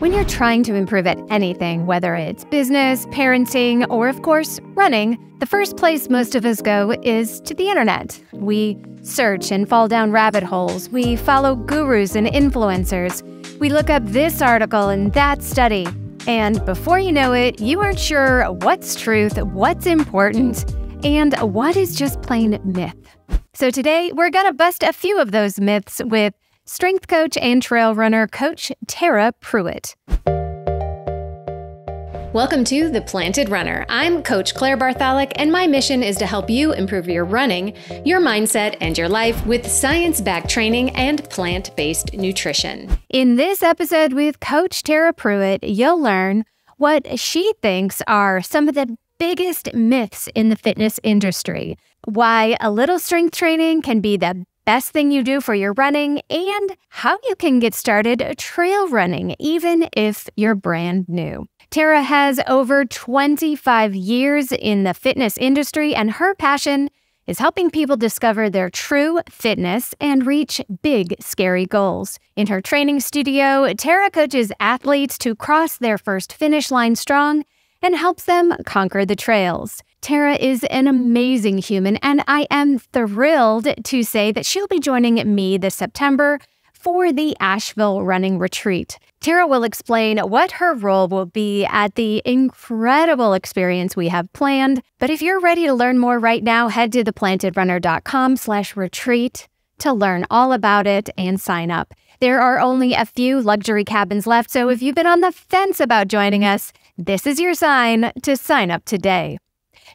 When you're trying to improve at anything, whether it's business, parenting, or of course, running, the first place most of us go is to the internet. We search and fall down rabbit holes. We follow gurus and influencers. We look up this article and that study. And before you know it, you aren't sure what's truth, what's important, and what is just plain myth. So today, we're to bust a few of those myths with strength coach and trail runner coach Tera Pruett. Welcome to The Planted Runner. I'm Coach Claire Bartholic, and my mission is to help you improve your running, your mindset, and your life with science backed training and plant based nutrition. In this episode with Coach Tera Pruett, you'll learn what she thinks are some of the biggest myths in the fitness industry, why a little strength training can be the best thing you do for your running, and how you can get started trail running, even if you're brand new. Tera has over 25 years in the fitness industry, and her passion is helping people discover their true fitness and reach big, scary goals. In her training studio, Tera coaches athletes to cross their first finish line strong and helps them conquer the trails. Tera is an amazing human, and I am thrilled to say that she'll be joining me this September for the Asheville Running Retreat. Tera will explain what her role will be at the incredible experience we have planned. But if you're ready to learn more right now, head to theplantedrunner.com slash retreat to learn all about it and sign up. There are only a few luxury cabins left, so if you've been on the fence about joining us, this is your sign to sign up today.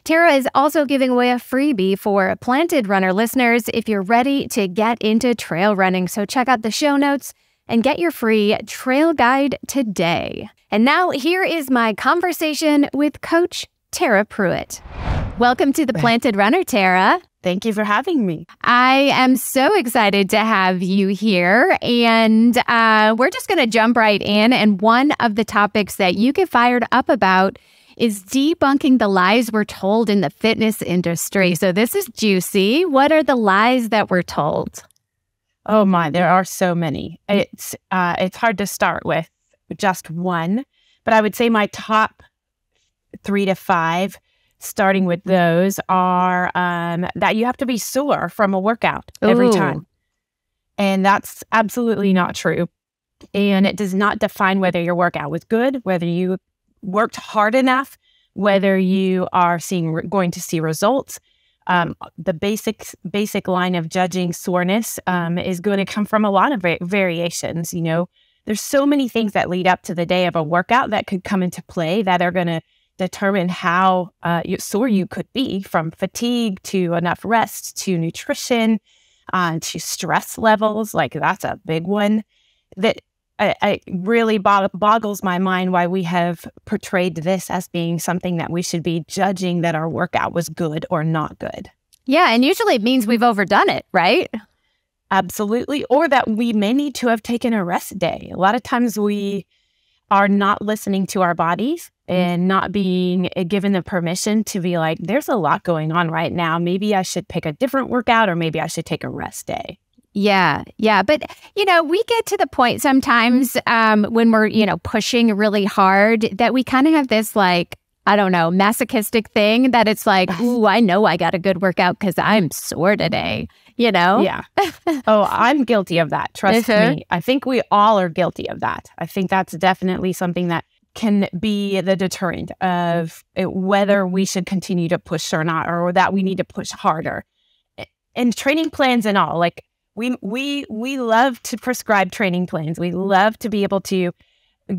Tera is also giving away a freebie for Planted Runner listeners if you're ready to get into trail running. So check out the show notes and get your free trail guide today. And now here is my conversation with Coach Tera Pruett. Welcome to the Planted Runner, Tera. Thank you for having me. I am so excited to have you here. And uh, we're just going to jump right in. And one of the topics that you get fired up about is debunking the lies we're told in the fitness industry. So this is juicy. What are the lies that we're told? Oh my, there are so many. It's uh, it's hard to start with just one, but I would say my top three to five, starting with those, are um, that you have to be sore from a workout every time, and that's absolutely not true. And it does not define whether your workout was good, whether you worked hard enough, whether you are seeing going to see results. Um, the basic basic line of judging soreness um, is going to come from a lot of va- variations. You know, there's so many things that lead up to the day of a workout that could come into play that are going to determine how uh, sore you could be, from fatigue to enough rest to nutrition uh, to stress levels. Like that's a big one. That it really boggles my mind why we have portrayed this as being something that we should be judging that our workout was good or not good. Yeah, and usually it means we've overdone it, right? Absolutely. Or that we may need to have taken a rest day. A lot of times we are not listening to our bodies and not being eh, given the permission to be like, there's a lot going on right now. Maybe I should pick a different workout or maybe I should take a rest day. Yeah, yeah. But, you know, we get to the point sometimes um, when we're, you know, pushing really hard that we kind of have this like, I don't know, masochistic thing that it's like, ooh, I know I got a good workout because I'm sore today, you know? Yeah. oh, I'm guilty of that. Trust uh-huh. me. I think we all are guilty of that. I think that's definitely something that can be the deterrent of whether we should continue to push or not, or that we need to push harder. And training plans and all, like we we we love to prescribe training plans. We love to be able to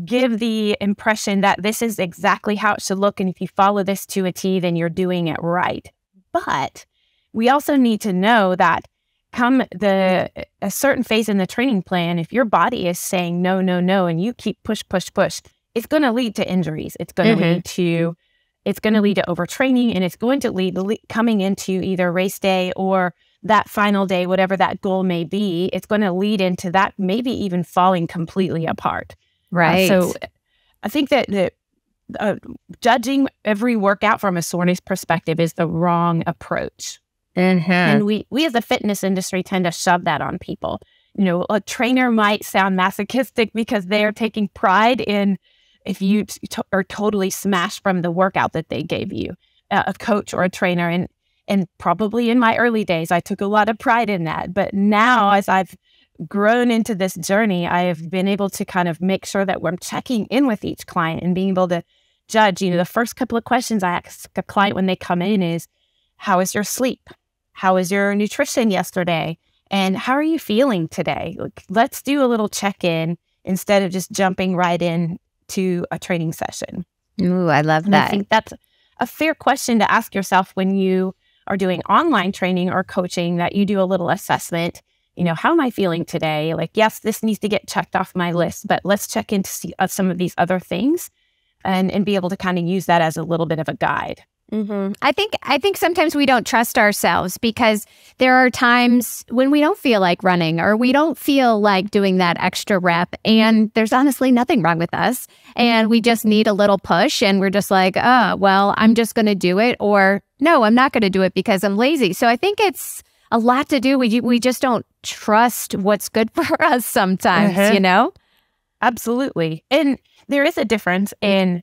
give the impression that this is exactly how it should look and if you follow this to a T then you're doing it right. But we also need to know that come the a certain phase in the training plan if your body is saying no no no and you keep push push push it's going to lead to injuries. It's going to mm-hmm. lead to it's going to lead to overtraining and it's going to lead coming into either race day or that final day, whatever that goal may be, it's going to lead into that maybe even falling completely apart. Right. Uh, so I think that the uh, judging every workout from a soreness perspective is the wrong approach. Mm-hmm. And we we as a fitness industry tend to shove that on people. you know, a trainer might sound masochistic because they are taking pride in if you t- are totally smashed from the workout that they gave you, uh, a coach or a trainer. And and probably in my early days, I took a lot of pride in that. But now, mm-hmm. as I've grown into this journey, I have been able to kind of make sure that we're checking in with each client and being able to judge. You know, the first couple of questions I ask a client when they come in is, "How is your sleep? How was your nutrition yesterday? And how are you feeling today? Like, let's do a little check in instead of just jumping right in to a training session." Ooh, I love and that. I think that's a fair question to ask yourself when you are doing online training or coaching that you do a little assessment you know, how am I feeling today? Like, yes, this needs to get checked off my list, but let's check into see, uh, some of these other things and, and be able to kind of use that as a little bit of a guide. Mm-hmm. I think I think sometimes we don't trust ourselves because there are times when we don't feel like running or we don't feel like doing that extra rep, and there's honestly nothing wrong with us, and we just need a little push, and we're just like, oh, well, I'm just going to do it, or no, I'm not going to do it because I'm lazy. So I think it's a lot to do. We we just don't trust what's good for us sometimes, uh-huh. you know? Absolutely. And there is a difference in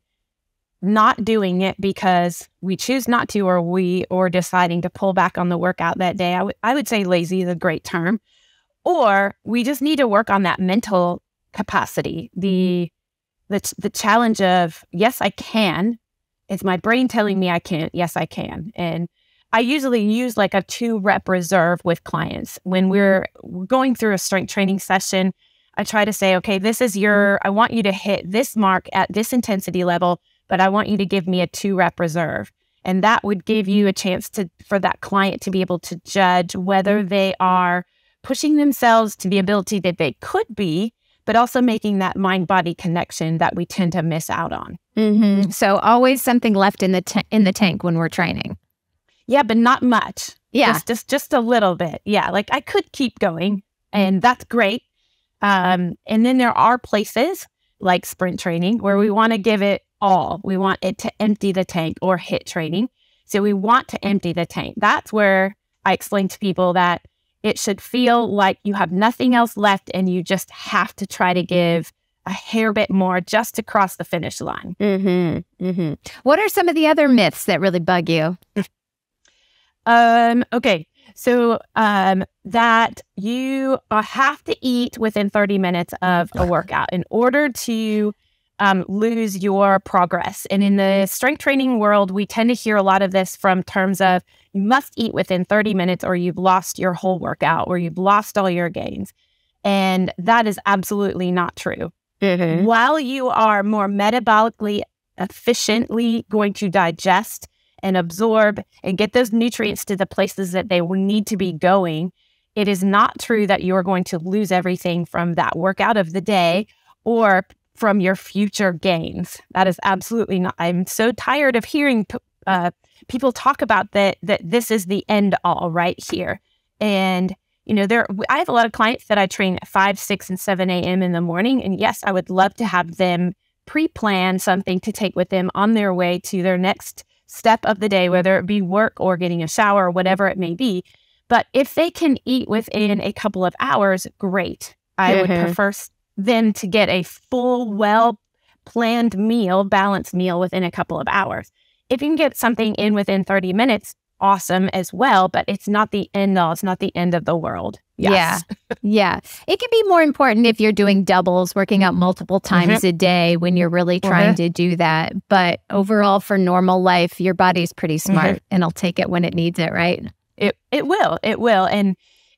not doing it because we choose not to or we or deciding to pull back on the workout that day. I, would say lazy is a great term. Or we just need to work on that mental capacity, the mm-hmm. the the challenge of yes, I can. It's my brain telling me I can't. Yes, I can. And I usually use like a two rep reserve with clients. When mm-hmm. we're going through a strength training session, I try to say, okay, this is your, mm-hmm. I want you to hit this mark at this intensity level, but I want you to give me a two rep reserve. And that would give you a chance to, for that client to be able to judge whether they are pushing themselves to the ability that they could be, but also making that mind body connection that we tend to miss out on. Mm-hmm. So always something left in the in the tank when we're training. Yeah, but not much. Yeah. Just, just, just a little bit. Yeah. Like I could keep going and that's great. Um, and then there are places like sprint training where we want to give it all. We want it to empty the tank or HIIT training. So we want to empty the tank. That's where I explain to people that it should feel like you have nothing else left and you just have to try to give a hair bit more just to cross the finish line. Mm-hmm. Mm-hmm. What are some of the other myths that really bug you? Um, okay. So um, that you uh, have to eat within 30 minutes of a workout in order to um, lose your progress. And in the strength training world, we tend to hear a lot of this from terms of you must eat within 30 minutes or you've lost your whole workout or you've lost all your gains. And that is absolutely not true. Mm-hmm. While you are more metabolically efficiently going to digest and absorb and get those nutrients to the places that they need to be going, it is not true that you're going to lose everything from that workout of the day or from your future gains. That is absolutely not. I'm so tired of hearing uh, people talk about that that this is the end all right here. And you know, there I have a lot of clients that I train at five, six, and seven a.m. in the morning, and yes, I would love to have them pre-plan something to take with them on their way to their next step of the day, whether it be work or getting a shower or whatever it may be. But if they can eat within a couple of hours, great. I mm-hmm. would prefer them to get a full, well planned meal, balanced meal within a couple of hours. If you can get something in within 30 minutes, awesome as well, but it's not the end all. It's not the end of the world. Yes. Yeah. yeah. It can be more important if you're doing doubles, working out multiple times mm-hmm. a day when you're really trying mm-hmm. to do that. But overall, for normal life, your body's pretty mm-hmm. smart mm-hmm. and it'll take it when it needs it, right? It, it will. It will. And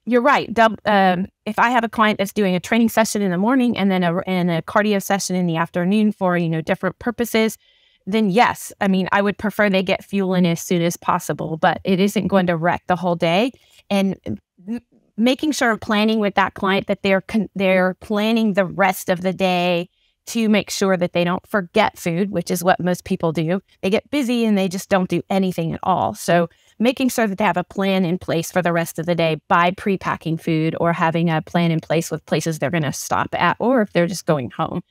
you're right. Um, if I have a client that's doing a training session in the morning and then a, and a cardio session in the afternoon for, you know, different purposes, then yes, I mean, I would prefer they get fuel in as soon as possible, but it isn't going to wreck the whole day. And making sure of planning with that client that they're they're planning the rest of the day to make sure that they don't forget food, which is what most people do. They get busy and they just don't do anything at all. So making sure that they have a plan in place for the rest of the day by pre-packing food or having a plan in place with places they're going to stop at or if they're just going home.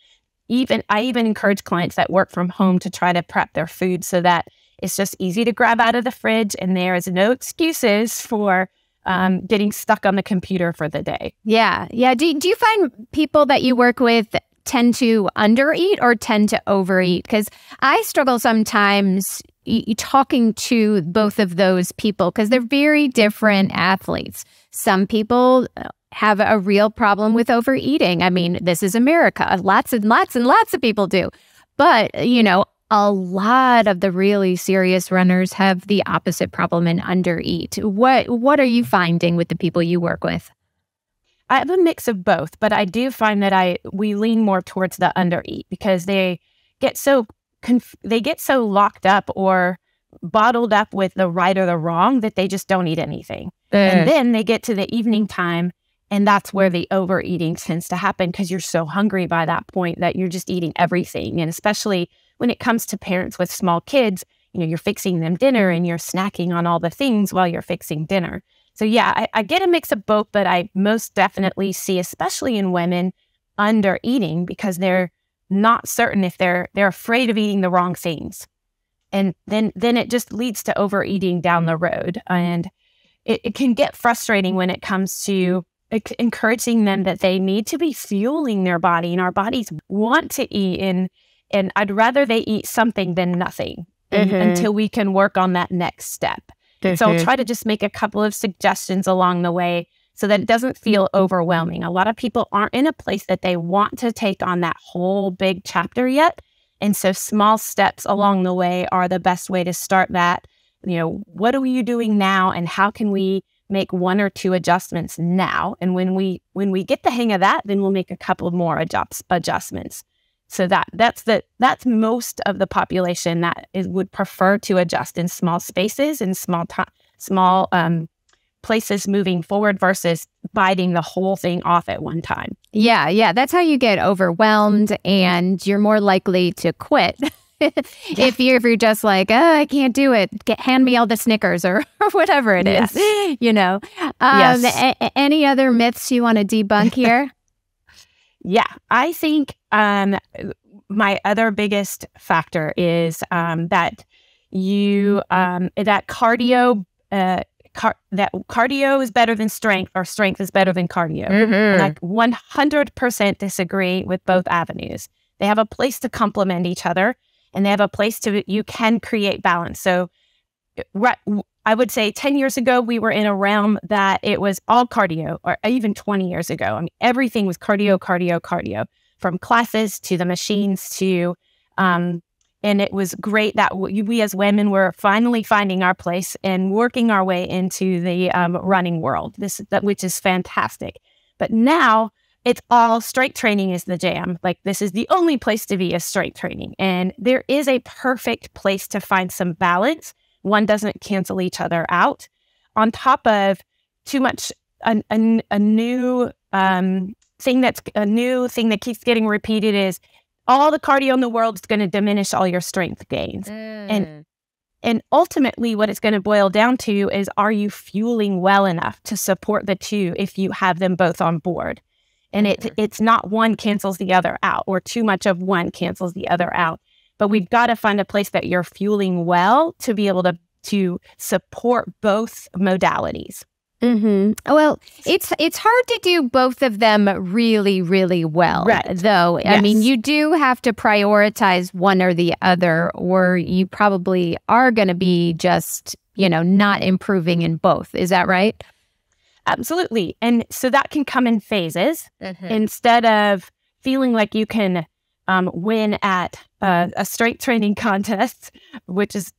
Even I even encourage clients that work from home to try to prep their food so that it's just easy to grab out of the fridge and there is no excuses for um, getting stuck on the computer for the day. Yeah. Yeah. Do, do you find people that you work with tend to undereat or tend to overeat? Because I struggle sometimes talking to both of those people because they're very different athletes. Some people uh, have a real problem with overeating. I mean, this is America. Lots and lots and lots of people do. But, you know, a lot of the really serious runners have the opposite problem and undereat. What what are you finding with the people you work with? I have a mix of both, but I do find that I we lean more towards the undereat because they get so conf- they get so locked up or bottled up with the right or the wrong that they just don't eat anything. Uh. And then they get to the evening time and that's where the overeating tends to happen because you're so hungry by that point that you're just eating everything and especially when it comes to parents with small kids, you know, you're fixing them dinner and you're snacking on all the things while you're fixing dinner. So, yeah, I, I get a mix of both, but I most definitely see, especially in women, under eating because they're not certain if they're they're afraid of eating the wrong things and then then it just leads to overeating down the road and it, it can get frustrating when it comes to encouraging them that they need to be fueling their body and our bodies want to eat and and I'd rather they eat something than nothing mm-hmm. until we can work on that next step. Mm-hmm. So I'll try to just make a couple of suggestions along the way so that it doesn't feel overwhelming. A lot of people aren't in a place that they want to take on that whole big chapter yet. And so small steps along the way are the best way to start that. You know, what are you doing now and how can we make one or two adjustments now? And when we when we get the hang of that, then we'll make a couple more adjust, adjustments. So that that's the that's most of the population that is would prefer to adjust in small spaces and small time small um, places moving forward versus biting the whole thing off at one time. Yeah, yeah, that's how you get overwhelmed and you're more likely to quit. if you're if you're just like, oh, I can't do it, get, hand me all the Snickers or, or whatever it is, yes. you know. Um, yes. Any other myths you want to debunk here? Yeah, I think um, my other biggest factor is um, that you um, that cardio uh, car- that cardio is better than strength or strength is better than cardio. Mm-hmm. And I 100% disagree with both avenues. They have a place to complement each other and they have a place to you can create balance. So right I would say 10 years ago, we were in a realm that it was all cardio, or even 20 years ago. I mean, everything was cardio, cardio, cardio, from classes to the machines to, um, and it was great that we, as women were finally finding our place and working our way into the um, running world. This, that, which is fantastic. But now it's all strength training is the jam. Like this is the only place to be is strength training, and there is a perfect place to find some balance one doesn't cancel each other out. On top of too much, a, a, a new um, thing that's a new thing that keeps getting repeated is all the cardio in the world is going to diminish all your strength gains. Mm. And and ultimately what it's going to boil down to is are you fueling well enough to support the two if you have them both on board? And it it's not one cancels the other out or too much of one cancels the other out. But we've got to find a place that you're fueling well to be able to to support both modalities. Mm-hmm. Well, it's it's hard to do both of them really, really well. Right. Though, yes. I mean, you do have to prioritize one or the other, or you probably are going to be just, you know, not improving in both. Is that right? Absolutely. And so that can come in phases mm-hmm. instead of feeling like you can um, win at uh, a strength training contest, which is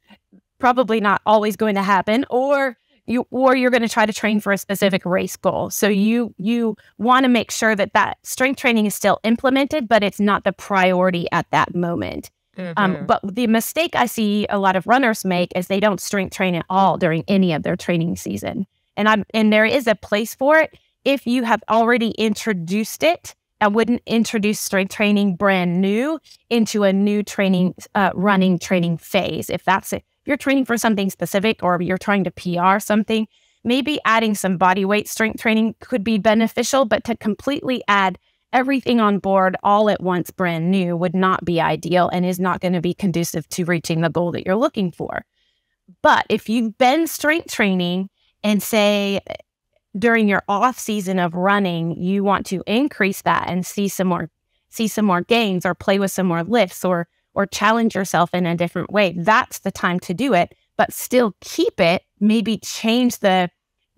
probably not always going to happen, or you or you're going to try to train for a specific race goal. So you you want to make sure that that strength training is still implemented, but it's not the priority at that moment. Um, mm-hmm. Um, but the mistake I see a lot of runners make is they don't strength train at all during any of their training season. And I'm and there is a place for it if you have already introduced it I wouldn't introduce strength training brand new into a new training, uh, running training phase. If that's it, you're training for something specific or you're trying to PR something, maybe adding some body weight strength training could be beneficial, but to completely add everything on board all at once brand new would not be ideal and is not going to be conducive to reaching the goal that you're looking for. But if you've been strength training and say during your off season of running, you want to increase that and see some more see some more gains or play with some more lifts or or challenge yourself in a different way, that's the time to do it, but still keep it, maybe change the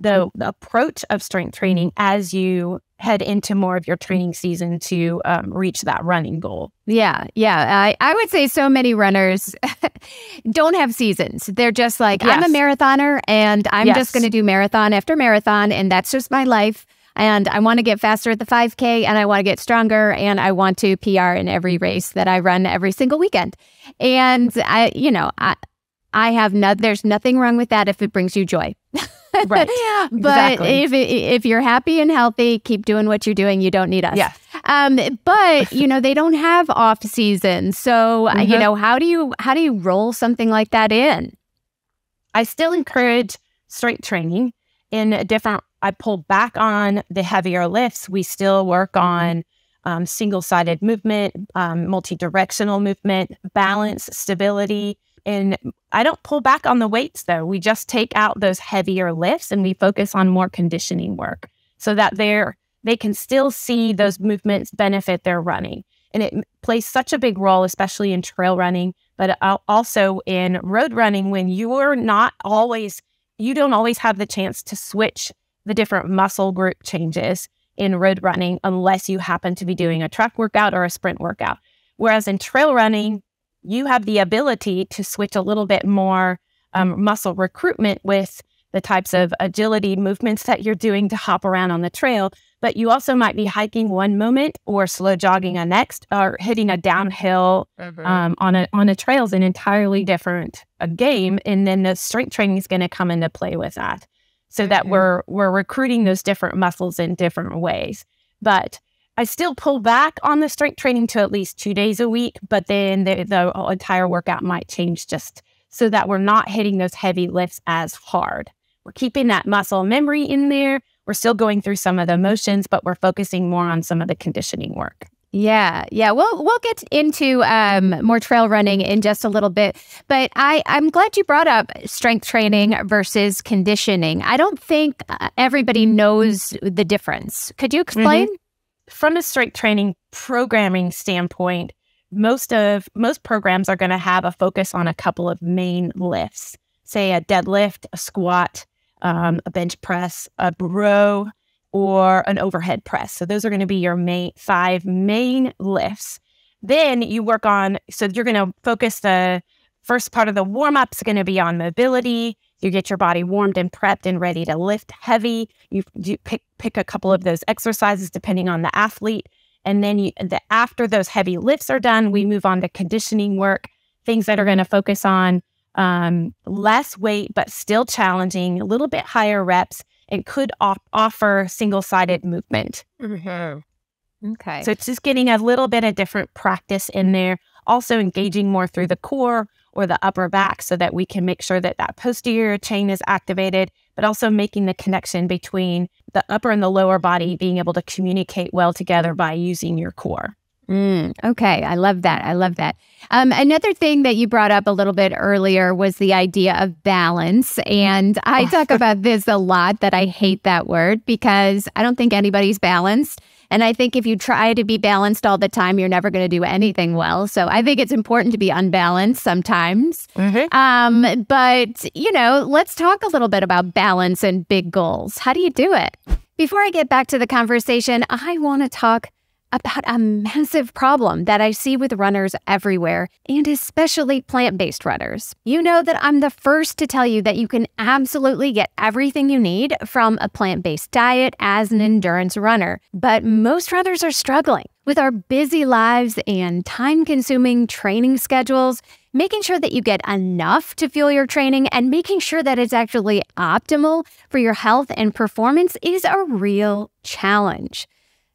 the, the approach of strength training as you head into more of your training season to um, reach that running goal. Yeah, yeah. I, I would say so many runners don't have seasons. They're just like, yes. I'm a marathoner and I'm yes. just going to do marathon after marathon, and that's just my life. And I want to get faster at the 5K and I want to get stronger and I want to PR in every race that I run every single weekend. And I, you know, I, I have no, there's nothing wrong with that if it brings you joy. right. but exactly. if if you're happy and healthy, keep doing what you're doing. You don't need us. Yeah. Um, but you know they don't have off season, so uh, mm-hmm. you know how do you how do you roll something like that in? I still encourage strength training in a different. I pull back on the heavier lifts. We still work mm-hmm. on um, single sided movement, um, multi directional movement, balance, stability and I don't pull back on the weights though. We just take out those heavier lifts and we focus on more conditioning work so that they're they can still see those movements benefit their running. And it plays such a big role, especially in trail running, but also in road running when you're not always, you don't always have the chance to switch the different muscle group changes in road running unless you happen to be doing a track workout or a sprint workout. Whereas in trail running, you have the ability to switch a little bit more um, muscle recruitment with the types of agility movements that you're doing to hop around on the trail. But you also might be hiking one moment or slow jogging a next or hitting a downhill mm-hmm. um, on a on a trail is an entirely different a game. And then the strength training is going to come into play with that. So mm-hmm. that we're we're recruiting those different muscles in different ways. But I still pull back on the strength training to at least two days a week, but then the, the entire workout might change just so that we're not hitting those heavy lifts as hard. We're keeping that muscle memory in there. We're still going through some of the motions, but we're focusing more on some of the conditioning work. Yeah, yeah. We'll we'll get into um, more trail running in just a little bit, but I I'm glad you brought up strength training versus conditioning. I don't think uh, everybody knows the difference. Could you explain? Mm-hmm from a strength training programming standpoint, most of most programs are going to have a focus on a couple of main lifts, say a deadlift, a squat, um, a bench press, a row, or an overhead press. So those are going to be your main five main lifts. Then you work on so you're going to focus the first part of the warm up is going to be on mobility. You get your body warmed and prepped and ready to lift heavy. You, you pick pick a couple of those exercises depending on the athlete, and then you, the, after those heavy lifts are done, we move on to conditioning work, things that are going to focus on um, less weight but still challenging, a little bit higher reps, and could op- offer single sided movement. Mm-hmm. Okay. So it's just getting a little bit of different practice in there. Also engaging more through the core or the upper back so that we can make sure that that posterior chain is activated, but also making the connection between the upper and the lower body being able to communicate well together by using your core. Mm, okay, I love that. I love that. Um, another thing that you brought up a little bit earlier was the idea of balance. And I talk about this a lot that I hate that word because I don't think anybody's balanced. And I think if you try to be balanced all the time, you're never going to do anything well. So I think it's important to be unbalanced sometimes. Mm-hmm. Um, but, you know, let's talk a little bit about balance and big goals. How do you do it? Before I get back to the conversation, I want to talk about a massive problem that I see with runners everywhere, and especially plant based runners. You know that I'm the first to tell you that you can absolutely get everything you need from a plant based diet as an endurance runner, but most runners are struggling. With our busy lives and time consuming training schedules, making sure that you get enough to fuel your training and making sure that it's actually optimal for your health and performance is a real challenge.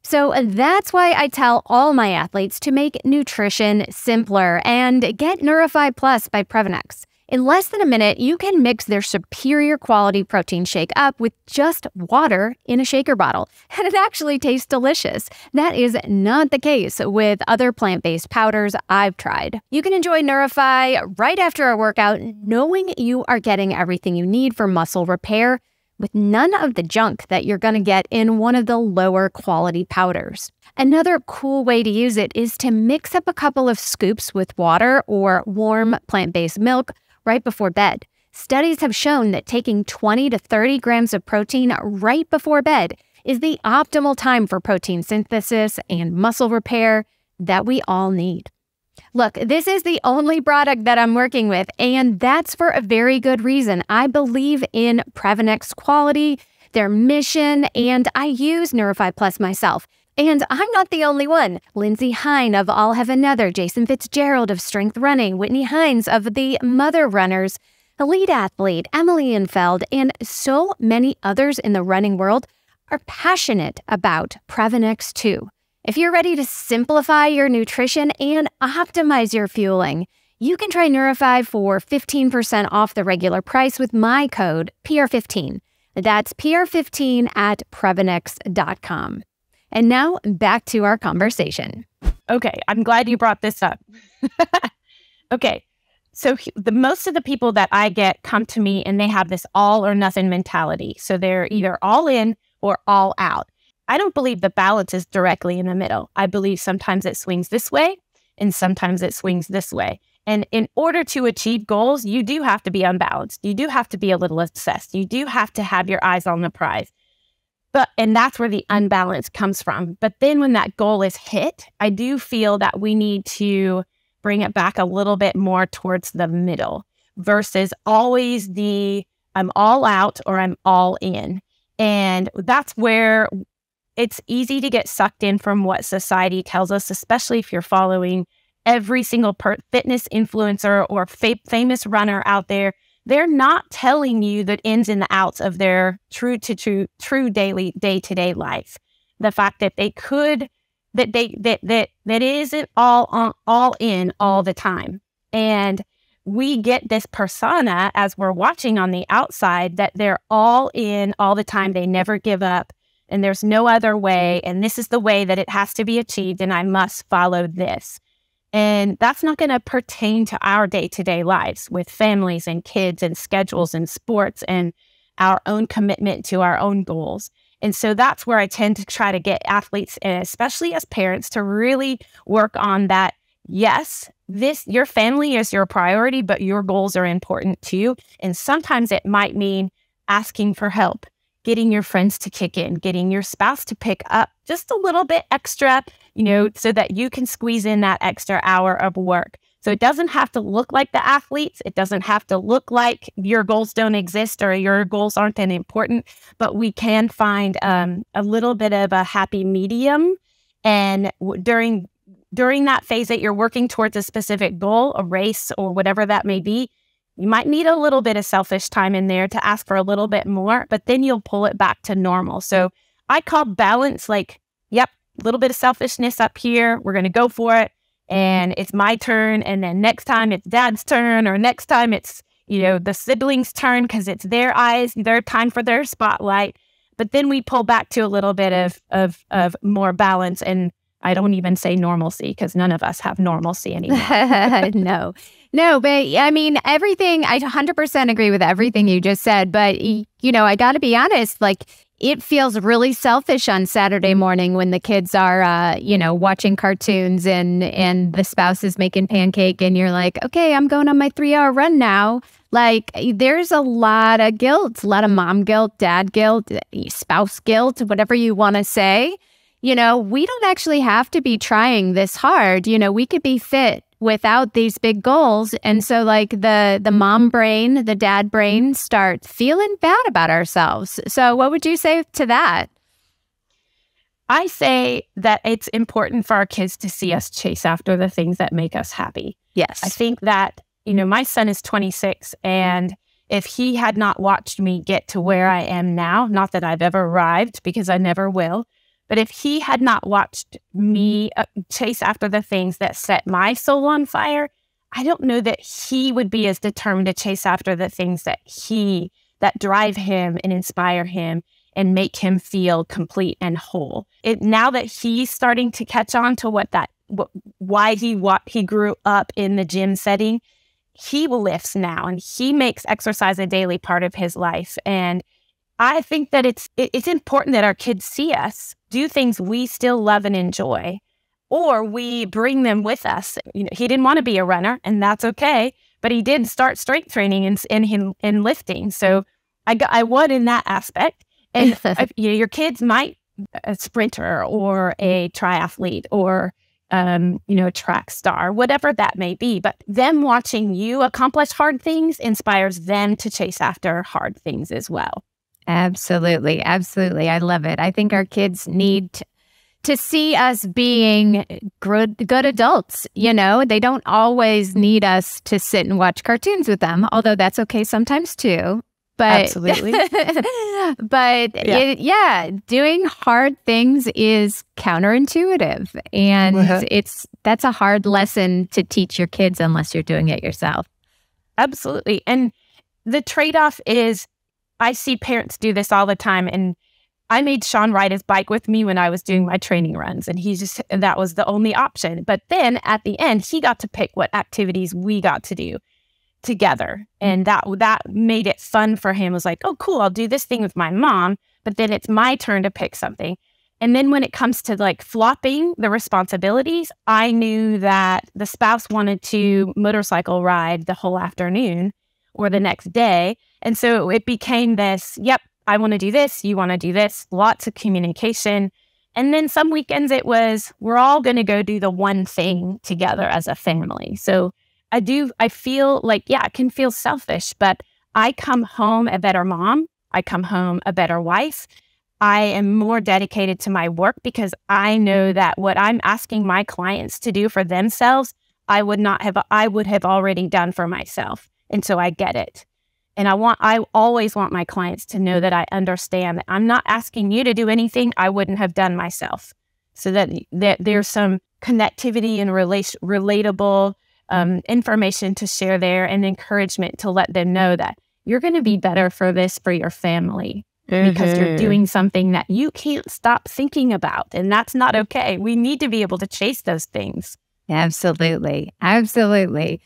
So uh, that's why I tell all my athletes to make nutrition simpler and get Nourify Plus by Previnex. In less than a minute, you can mix their superior quality protein shake up with just water in a shaker bottle, and it actually tastes delicious. That is not the case with other plant based powders I've tried. You can enjoy Nourify right after a workout, knowing you are getting everything you need for muscle repair with none of the junk that you're going to get in one of the lower quality powders. Another cool way to use it is to mix up a couple of scoops with water or warm plant based milk right before bed. Studies have shown that taking 20 to 30 grams of protein right before bed is the optimal time for protein synthesis and muscle repair that we all need. Look, this is the only product that I'm working with, and that's for a very good reason. I believe in Previnex quality, their mission, and I use Nourify Plus myself. And I'm not the only one. Lindsey Hein of I'll Have Another, Jason Fitzgerald of Strength Running, Whitney Heins of the Mother Runners, Elite Athlete, Emily Infeld, and so many others in the running world are passionate about Previnex too. If you're ready to simplify your nutrition and optimize your fueling, you can try Nourify for 15% off the regular price with my code PR15. That's PR15 at Previnex.com. And now back to our conversation. Okay, I'm glad you brought this up. okay, so the most of the people that I get come to me and they have this all or nothing mentality. So they're either all in or all out. I don't believe the balance is directly in the middle. I believe sometimes it swings this way and sometimes it swings this way. And in order to achieve goals, you do have to be unbalanced. You do have to be a little obsessed. You do have to have your eyes on the prize. But and that's where the unbalance comes from. But then when that goal is hit, I do feel that we need to bring it back a little bit more towards the middle versus always the I'm all out or I'm all in. And that's where it's easy to get sucked in from what society tells us, especially if you're following every single per- fitness influencer or fa- famous runner out there. They're not telling you the ins and the outs of their true to true, true daily, day to day life. The fact that they could, that they, that, that, that isn't all on, all in all the time. And we get this persona as we're watching on the outside that they're all in all the time. They never give up and there's no other way. And this is the way that it has to be achieved. And I must follow this. And that's not going to pertain to our day to day lives with families and kids and schedules and sports and our own commitment to our own goals. And so that's where I tend to try to get athletes, and especially as parents, to really work on that. Yes, this, your family is your priority, but your goals are important too. And sometimes it might mean asking for help getting your friends to kick in, getting your spouse to pick up just a little bit extra, you know, so that you can squeeze in that extra hour of work. So it doesn't have to look like the athletes. It doesn't have to look like your goals don't exist or your goals aren't that important, but we can find um, a little bit of a happy medium. And during during that phase that you're working towards a specific goal, a race or whatever that may be, you might need a little bit of selfish time in there to ask for a little bit more, but then you'll pull it back to normal. So I call balance like, yep, a little bit of selfishness up here. We're going to go for it. Mm-hmm. And it's my turn. And then next time it's dad's turn, or next time it's, you know, the siblings' turn because it's their eyes, their time for their spotlight. But then we pull back to a little bit of, of, of more balance and I don't even say normalcy because none of us have normalcy anymore. no, no, but I mean, everything, I 100% agree with everything you just said. But, you know, I got to be honest, like, it feels really selfish on Saturday morning when the kids are, uh, you know, watching cartoons and and the spouse is making pancake, and you're like, okay, I'm going on my three hour run now. Like, there's a lot of guilt, a lot of mom guilt, dad guilt, spouse guilt, whatever you want to say you know, we don't actually have to be trying this hard. You know, we could be fit without these big goals. And so like the the mom brain, the dad brain start feeling bad about ourselves. So what would you say to that? I say that it's important for our kids to see us chase after the things that make us happy. Yes. I think that, you know, my son is 26 and if he had not watched me get to where I am now, not that I've ever arrived because I never will, but if he had not watched me uh, chase after the things that set my soul on fire, I don't know that he would be as determined to chase after the things that he that drive him and inspire him and make him feel complete and whole. It now that he's starting to catch on to what that what, why he what he grew up in the gym setting, he lifts now and he makes exercise a daily part of his life and I think that it's it's important that our kids see us do things we still love and enjoy, or we bring them with us. You know, he didn't want to be a runner, and that's okay. But he did start strength training and in, in, lifting, so I got I won in that aspect. And you know, your kids might a sprinter or a triathlete or um, you know, a track star, whatever that may be. But them watching you accomplish hard things inspires them to chase after hard things as well. Absolutely. Absolutely. I love it. I think our kids need to, to see us being good good adults, you know. They don't always need us to sit and watch cartoons with them, although that's okay sometimes too. But absolutely. but yeah. It, yeah. doing hard things is counterintuitive and uh-huh. it's that's a hard lesson to teach your kids unless you're doing it yourself. Absolutely. And the trade-off is I see parents do this all the time. And I made Sean ride his bike with me when I was doing my training runs, and he just, that was the only option. But then at the end, he got to pick what activities we got to do together. And that, that made it fun for him. It was like, oh, cool, I'll do this thing with my mom, but then it's my turn to pick something. And then when it comes to like flopping the responsibilities, I knew that the spouse wanted to motorcycle ride the whole afternoon or the next day. And so it became this, yep, I want to do this, you want to do this, lots of communication. And then some weekends it was, we're all going to go do the one thing together as a family. So I do, I feel like, yeah, it can feel selfish, but I come home a better mom. I come home a better wife. I am more dedicated to my work because I know that what I'm asking my clients to do for themselves, I would not have, I would have already done for myself. And so I get it. And I want, I always want my clients to know that I understand that I'm not asking you to do anything I wouldn't have done myself. So that, that there's some connectivity and relation, relatable um, information to share there and encouragement to let them know that you're going to be better for this for your family mm-hmm. because you're mm-hmm. doing something that you can't stop thinking about. And that's not okay. We need to be able to chase those things. Absolutely. Absolutely.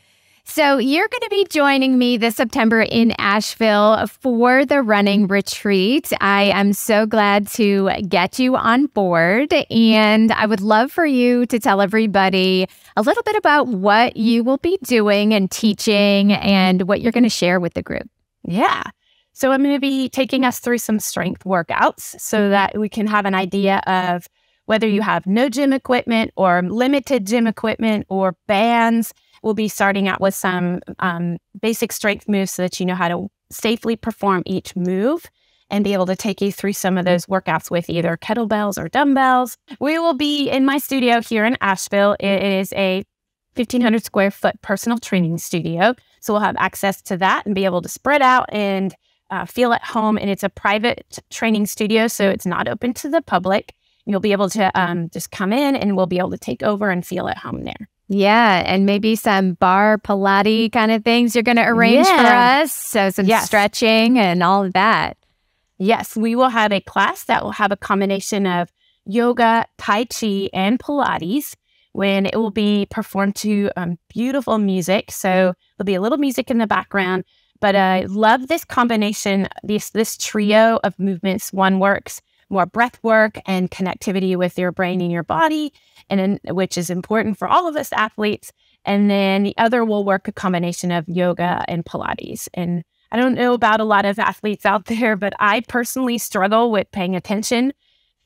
So, you're going to be joining me this September in Asheville for the running retreat. I am so glad to get you on board. And I would love for you to tell everybody a little bit about what you will be doing and teaching and what you're going to share with the group. Yeah. So, I'm going to be taking us through some strength workouts so mm-hmm. that we can have an idea of whether you have no gym equipment or limited gym equipment or bands We'll be starting out with some um, basic strength moves so that you know how to safely perform each move and be able to take you through some of those workouts with either kettlebells or dumbbells. We will be in my studio here in Asheville. It is a 1500 square foot personal training studio. So we'll have access to that and be able to spread out and uh, feel at home. And it's a private training studio, so it's not open to the public. You'll be able to um, just come in and we'll be able to take over and feel at home there. Yeah, and maybe some bar Pilates kind of things you're going to arrange yeah. for us. So some yes. stretching and all of that. Yes, we will have a class that will have a combination of yoga, Tai Chi, and Pilates when it will be performed to um, beautiful music. So there'll be a little music in the background. But I love this combination, this this trio of movements. One works more breath work and connectivity with your brain and your body, and in, which is important for all of us athletes. And then the other will work a combination of yoga and Pilates. And I don't know about a lot of athletes out there, but I personally struggle with paying attention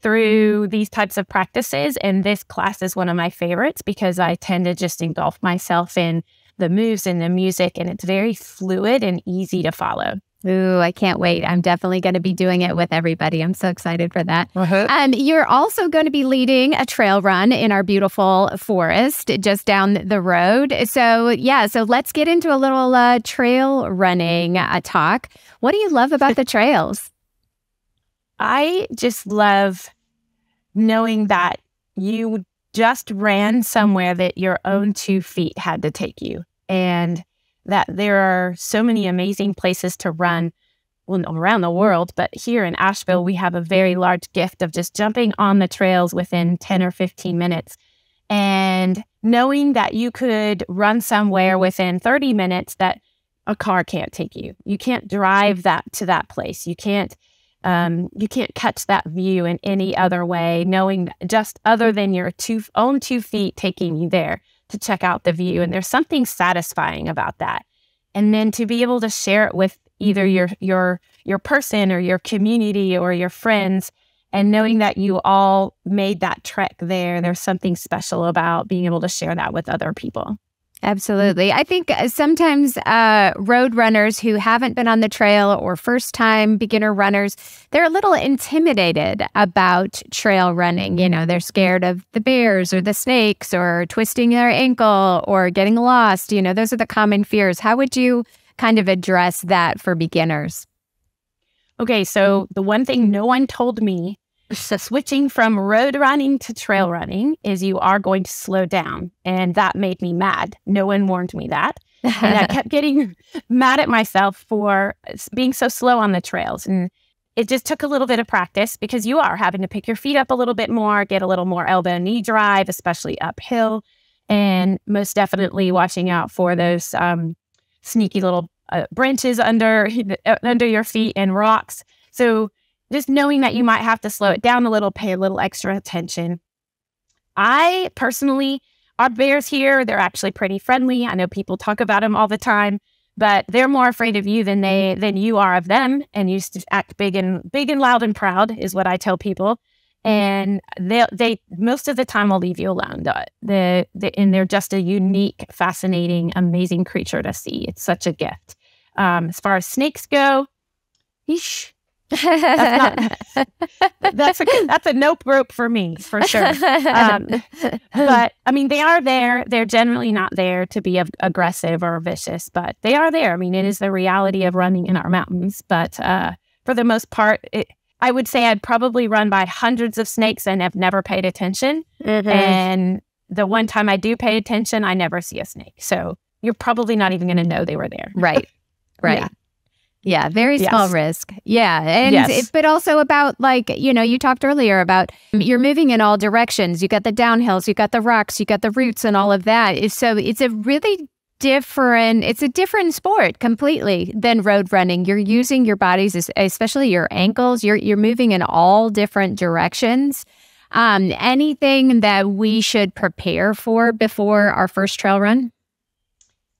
through mm-hmm. these types of practices. And this class is one of my favorites because I tend to just engulf myself in the moves and the music, and it's very fluid and easy to follow. Ooh, I can't wait. I'm definitely going to be doing it with everybody. I'm so excited for that. Uh-huh. Um, you're also going to be leading a trail run in our beautiful forest just down the road. So, yeah, so let's get into a little uh, trail running uh, talk. What do you love about the trails? I just love knowing that you just ran somewhere that your own two feet had to take you. And that there are so many amazing places to run well, around the world, but here in Asheville, we have a very large gift of just jumping on the trails within 10 or 15 minutes. And knowing that you could run somewhere within 30 minutes that a car can't take you. You can't drive that to that place. You can't Um, you can't catch that view in any other way, knowing just other than your two own two feet taking you there to check out the view. And there's something satisfying about that. And then to be able to share it with either your your your person or your community or your friends and knowing that you all made that trek there, there's something special about being able to share that with other people. Absolutely. I think uh, sometimes uh, road runners who haven't been on the trail or first time beginner runners, they're a little intimidated about trail running. You know, they're scared of the bears or the snakes or twisting their ankle or getting lost. You know, those are the common fears. How would you kind of address that for beginners? Okay, so the one thing no one told me so switching from road running to trail running is you are going to slow down. And that made me mad. No one warned me that. and I kept getting mad at myself for being so slow on the trails. And it just took a little bit of practice because you are having to pick your feet up a little bit more, get a little more elbow knee drive, especially uphill. And most definitely watching out for those um, sneaky little uh, branches under under your feet and rocks. So just knowing that you might have to slow it down a little, pay a little extra attention. I personally, our bears here, they're actually pretty friendly. I know people talk about them all the time, but they're more afraid of you than they than you are of them, and used to act big and big and loud and proud is what I tell people. And they they most of the time will leave you alone. The, the, and they're just a unique, fascinating, amazing creature to see. It's such a gift. Um, as far as snakes go, yeesh, that's, not, that's a that's a nope rope for me for sure. Um, but I mean, they are there. They're generally not there to be aggressive or vicious, but they are there. I mean, it is the reality of running in our mountains. But uh, for the most part, it, I would say I'd probably run by hundreds of snakes and have never paid attention. Mm-hmm. And the one time I do pay attention, I never see a snake. So you're probably not even going to know they were there. Right. Right. Yeah. Yeah, very yes. small risk. Yeah. And yes. it, but also about like, you know, you talked earlier about you're moving in all directions. You got the downhills, you got the rocks, you got the roots and all of that. So it's a really different it's a different sport completely than road running. You're using your bodies especially your ankles. You're you're moving in all different directions. Um anything that we should prepare for before our first trail run?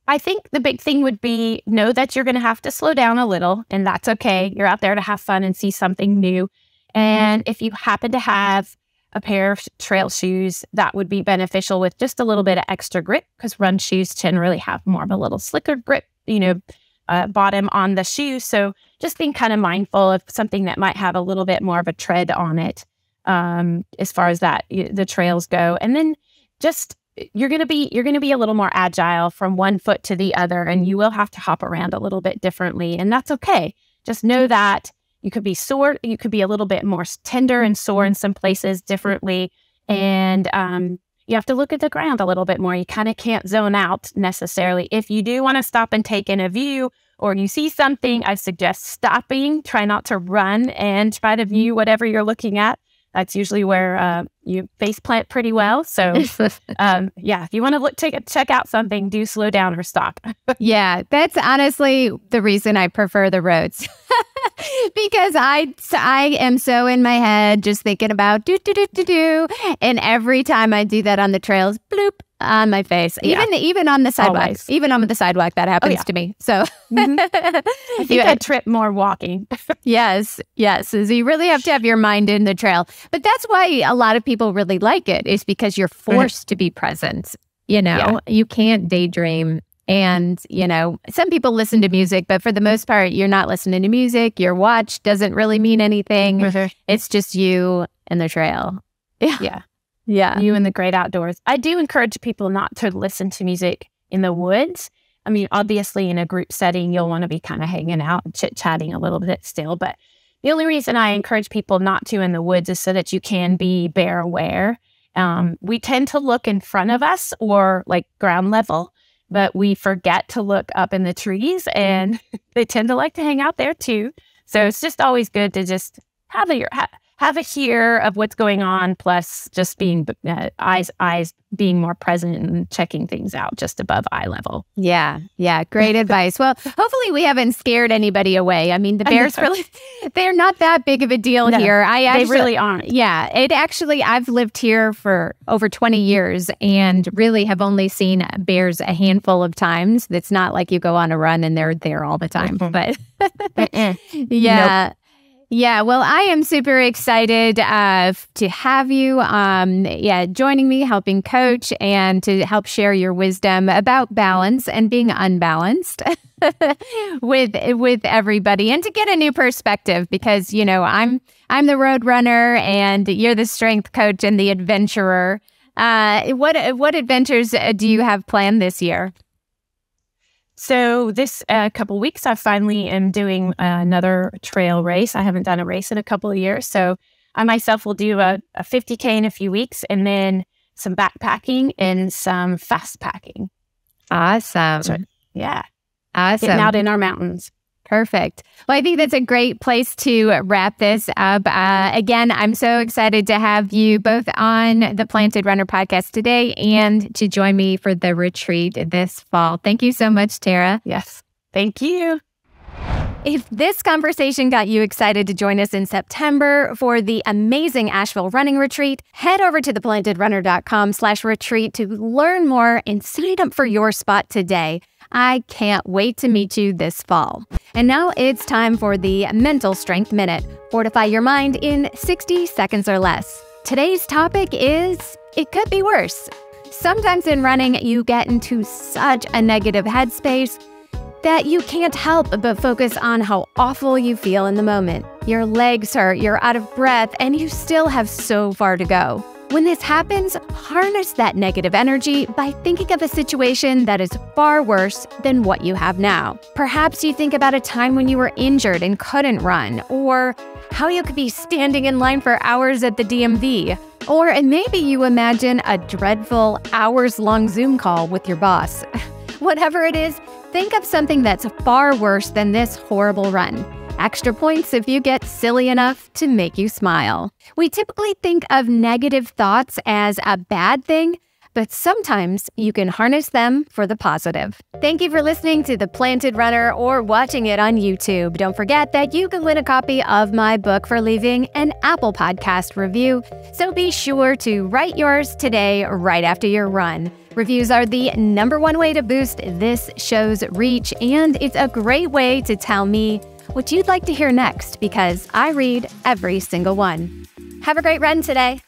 I think the big thing would be know that you're going to have to slow down a little, and that's okay. You're out there to have fun and see something new. And if you happen to have a pair of trail shoes, that would be beneficial with just a little bit of extra grip because run shoes generally have more of a little slicker grip, you know, uh, bottom on the shoe. So just being kind of mindful of something that might have a little bit more of a tread on it um, as far as that, the trails go. And then just you're going to be you're going to be a little more agile from one foot to the other and mm-hmm. you will have to hop around a little bit differently and that's okay. Just know mm-hmm. that you could be sore you could be a little bit more tender and sore mm-hmm. in some places differently and um, you have to look at the ground a little bit more. You kind of can't zone out necessarily. If you do want to stop and take in a view or you see something i suggest stopping try not to run and try to view whatever you're looking at that's usually where uh, you face plant pretty well. So, um, yeah, if you want to look, take, check out something, do slow down or stop. yeah, that's honestly the reason I prefer the roads. because I I am so in my head just thinking about do do do do do, and every time I do that on the trails, bloop on my face, yeah. even even on the sidewalk, Always. even on the sidewalk, that happens oh, yeah. to me. So mm-hmm. I think I trip more walking. yes, yes, so you really have to have your mind in the trail, but that's why a lot of people really like it is because you're forced mm-hmm. to be present. You know, yeah. you can't daydream and, you know, some people listen to music, but for the most part, you're not listening to music. Your watch doesn't really mean anything. Mm-hmm. It's just you and the trail. Yeah. Yeah. Yeah. You and the great outdoors. I do encourage people not to listen to music in the woods. I mean, obviously, in a group setting, you'll want to be kind of hanging out and chit chatting a little bit still. But the only reason I encourage people not to in the woods is so that you can be bear aware. Um, we tend to look in front of us or like ground level but we forget to look up in the trees and they tend to like to hang out there too. So it's just always good to just have your have a hear of what's going on, plus just being uh, eyes eyes being more present and checking things out just above eye level. Yeah, yeah, great advice. Well, hopefully we haven't scared anybody away. I mean, the bears really they're not that big of a deal no, here. I actually, they really aren't. Yeah, it actually I've lived here for over 20 years and really have only seen bears a handful of times. It's not like you go on a run and they're there all the time. Mm-hmm. But yeah. Nope. Yeah, well, I am super excited uh, to have you. Um, yeah, joining me, helping coach, and to help share your wisdom about balance and being unbalanced with with everybody, and to get a new perspective because you know I'm I'm the road runner, and you're the strength coach and the adventurer. Uh, what what adventures uh, do you have planned this year? So this uh, couple weeks, I finally am doing uh, another trail race. I haven't done a race in a couple of years, so I myself will do a, a 50k in a few weeks, and then some backpacking and some fast packing. Awesome. So, yeah. Awesome. Getting out in our mountains. Perfect. Well, I think that's a great place to wrap this up. Uh, again, I'm so excited to have you both on the Planted Runner podcast today and to join me for the retreat this fall. Thank you so much, Tera. Yes. Thank you. If this conversation got you excited to join us in September for the amazing Asheville running retreat, head over to theplantedrunner.com slash retreat to learn more and sign up for your spot today. I can't wait to meet you this fall. And now it's time for the Mental Strength Minute. Fortify your mind in 60 seconds or less. Today's topic is it could be worse. Sometimes in running, you get into such a negative headspace that you can't help but focus on how awful you feel in the moment. Your legs hurt, you're out of breath, and you still have so far to go. When this happens, harness that negative energy by thinking of a situation that is far worse than what you have now. Perhaps you think about a time when you were injured and couldn't run, or how you could be standing in line for hours at the DMV. Or maybe you imagine a dreadful hours long Zoom call with your boss. Whatever it is, think of something that's far worse than this horrible run. Extra points if you get silly enough to make you smile. We typically think of negative thoughts as a bad thing, but sometimes you can harness them for the positive. Thank you for listening to The Planted Runner or watching it on YouTube. Don't forget that you can win a copy of my book for leaving an Apple Podcast review, so be sure to write yours today right after your run. Reviews are the number one way to boost this show's reach, and it's a great way to tell me what you'd like to hear next because I read every single one. Have a great run today.